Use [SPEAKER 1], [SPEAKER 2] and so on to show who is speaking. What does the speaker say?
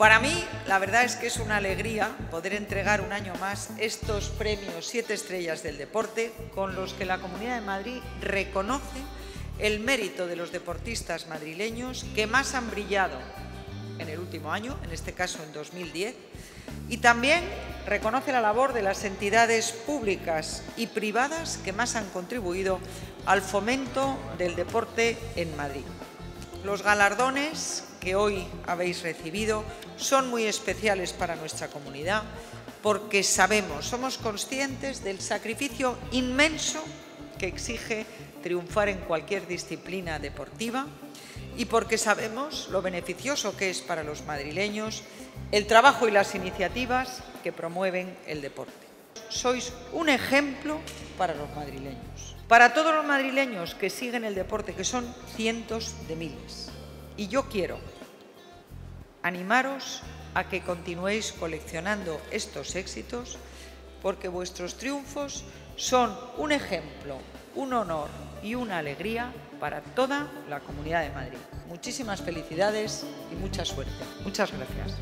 [SPEAKER 1] Para mí, la verdad es que es una alegría poder entregar un año más estos premios Siete Estrellas del Deporte con los que la Comunidad de Madrid reconoce el mérito de los deportistas madrileños que más han brillado en el último año, en este caso en 2010, y también reconoce la labor de las entidades públicas y privadas que más han contribuido al fomento del deporte en Madrid. Los galardones que hoy habéis recibido son muy especiales para nuestra comunidad porque sabemos, somos conscientes del sacrificio inmenso que exige triunfar en cualquier disciplina deportiva y porque sabemos lo beneficioso que es para los madrileños el trabajo y las iniciativas que promueven el deporte. Sois un ejemplo para los madrileños, para todos los madrileños que siguen el deporte, que son cientos de miles. Y yo quiero animaros a que continuéis coleccionando estos éxitos porque vuestros triunfos son un ejemplo, un honor y una alegría para toda la Comunidad de Madrid. Muchísimas felicidades y mucha suerte. Muchas gracias.